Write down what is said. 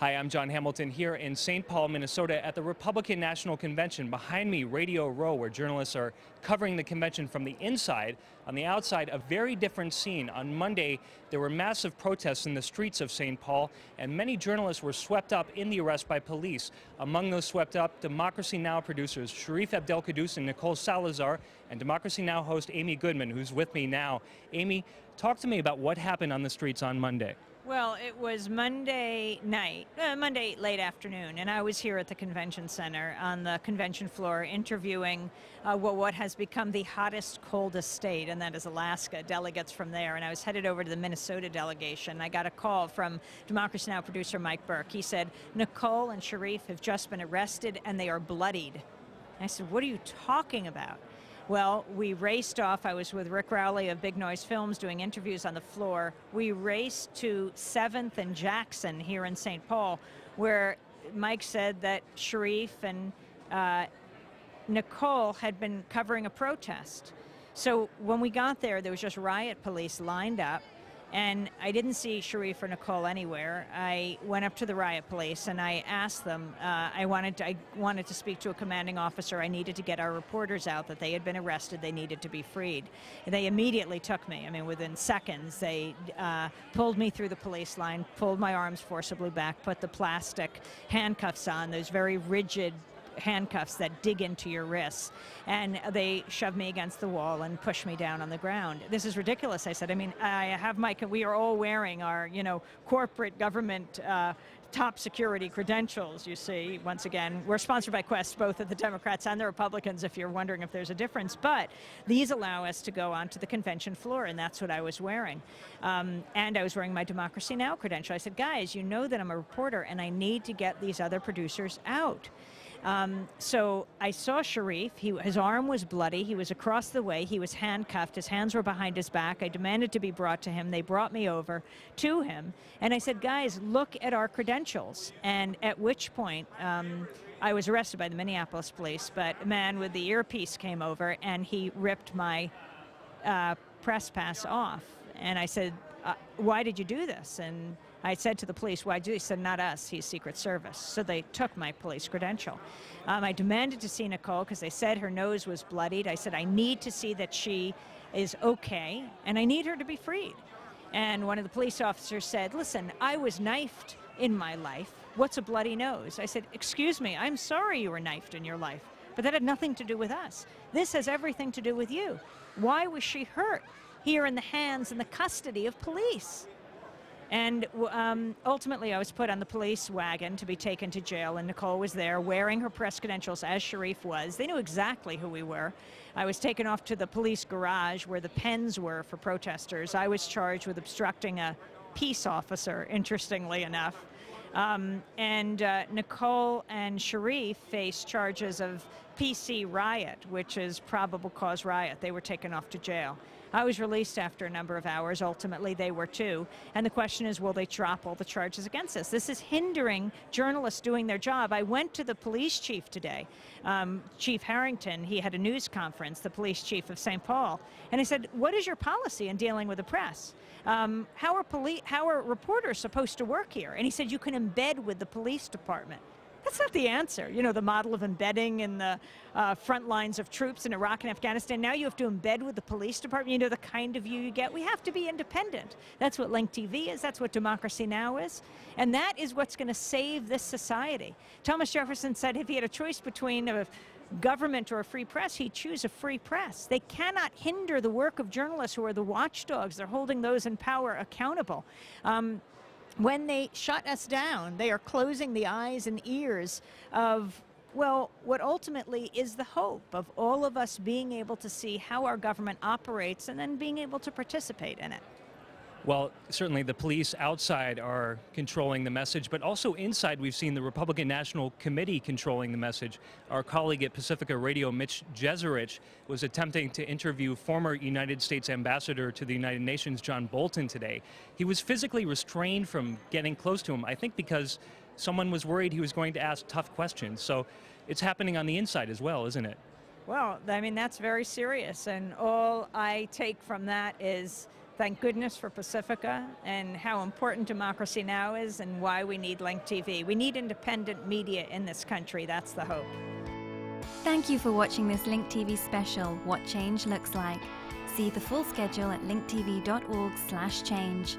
Hi, I'm John Hamilton here in St. Paul, Minnesota at the Republican National Convention. Behind me, Radio Row, where journalists are covering the convention from the inside. On the outside, a very different scene. On Monday, there were massive protests in the streets of St. Paul, and many journalists were swept up in the arrest by police. Among those swept up, Democracy Now! producers Sharif Abdel Kouddous and Nicole Salazar, and Democracy Now! host Amy Goodman, who's with me now. Amy, talk to me about what happened on the streets on Monday. Well, it was Monday night, uh, Monday late afternoon, and I was here at the convention center on the convention floor interviewing uh, what has become the hottest, coldest state, and that is Alaska, delegates from there. And I was headed over to the Minnesota delegation. I got a call from Democracy Now! producer Mike Burke. He said, Nicole and Sharif have just been arrested and they are bloodied. And I said, What are you talking about? Well, we raced off. I was with Rick Rowley of Big Noise Films doing interviews on the floor. We raced to 7th and Jackson here in St. Paul, where Mike said that Sharif and uh, Nicole had been covering a protest. So when we got there, there was just riot police lined up and I didn't see Sharif or Nicole anywhere. I went up to the riot police and I asked them. Uh, I wanted to, I wanted to speak to a commanding officer. I needed to get our reporters out that they had been arrested. They needed to be freed. And they immediately took me. I mean, within seconds, they uh, pulled me through the police line, pulled my arms forcibly back, put the plastic handcuffs on. Those very rigid handcuffs that dig into your wrists. And they shoved me against the wall and pushed me down on the ground. This is ridiculous, I said. I mean, I have my, we are all wearing our, you know, corporate government uh, top security credentials, you see. Once again, we're sponsored by Qwest, both of the Democrats and the Republicans, if you're wondering if there's a difference. But these allow us to go onto the convention floor, and that's what I was wearing. Um, and I was wearing my Democracy Now! credential. I said, guys, you know that I'm a reporter, and I need to get these other producers out. Um, so I saw Sharif. He, his arm was bloody. He was across the way. He was handcuffed. His hands were behind his back. I demanded to be brought to him. They brought me over to him. And I said, guys, look at our credentials. And at which point, um, I was arrested by the Minneapolis police, but a man with the earpiece came over and he ripped my uh, press pass off. And I said, uh, why did you do this? And I said to the police, why do He said, not us, he's Secret Service. So they took my police credential. Um, I demanded to see Nicole because they said her nose was bloodied. I said, I need to see that she is okay, and I need her to be freed. And one of the police officers said, listen, I was knifed in my life. What's a bloody nose? I said, excuse me, I'm sorry you were knifed in your life, but that had nothing to do with us. This has everything to do with you. Why was she hurt? Here in the hands and the custody of police. And um, ultimately, I was put on the police wagon to be taken to jail, and Nicole was there wearing her press credentials as Sharif was. They knew exactly who we were. I was taken off to the police garage where the pens were for protesters. I was charged with obstructing a peace officer, interestingly enough. Um, and uh, Nicole and Sharif faced charges of PC riot, which is probable cause riot. They were taken off to jail. I was released after a number of hours. Ultimately, they were too. And the question is, will they drop all the charges against us? This is hindering journalists doing their job. I went to the police chief today, um, Chief Harrington. He had a news conference, the police chief of St. Paul. And I said, what is your policy in dealing with the press? Um, how, are how are reporters supposed to work here? And he said, you can embed with the police department. That's not the answer. You know, the model of embedding in the uh, front lines of troops in Iraq and Afghanistan. Now you have to embed with the police department. You know, the kind of view you get. We have to be independent. That's what Link TV is. That's what Democracy Now! is. And that is what's going to save this society. Thomas Jefferson said if he had a choice between a government or a free press, he'd choose a free press. They cannot hinder the work of journalists who are the watchdogs. They're holding those in power accountable. Um, when they shut us down, they are closing the eyes and ears of well, what ultimately is the hope of all of us being able to see how our government operates and then being able to participate in it. Well, certainly the police outside are controlling the message, but also inside we've seen the Republican National Committee controlling the message. Our colleague at Pacifica Radio, Mitch Jeserich, was attempting to interview former United States Ambassador to the United Nations, John Bolton, today. He was physically restrained from getting close to him, I think because someone was worried he was going to ask tough questions. So it's happening on the inside as well, isn't it? Well, I mean, that's very serious, and all I take from that is thank goodness for Pacifica and how important democracy now is and why we need Link TV. We need independent media in this country. That's the hope. Thank you for watching this Link TV special, What Change Looks Like. See the full schedule at linktv.org/change.